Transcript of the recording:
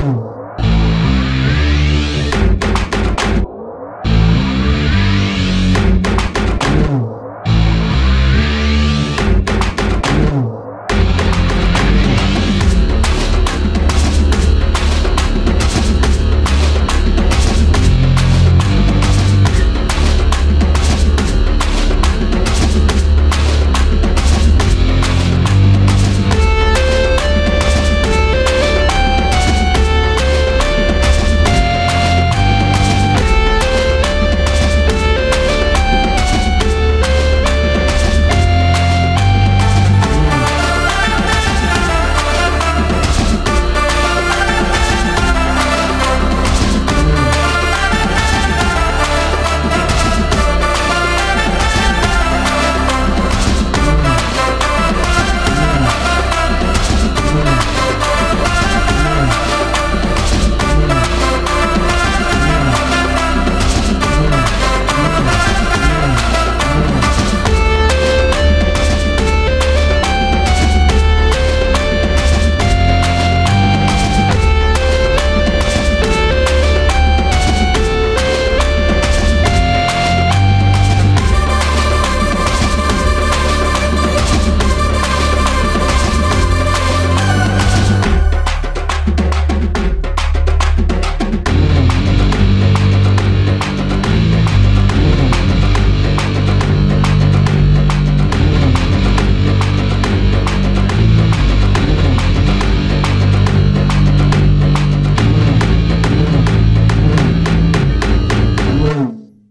Mm.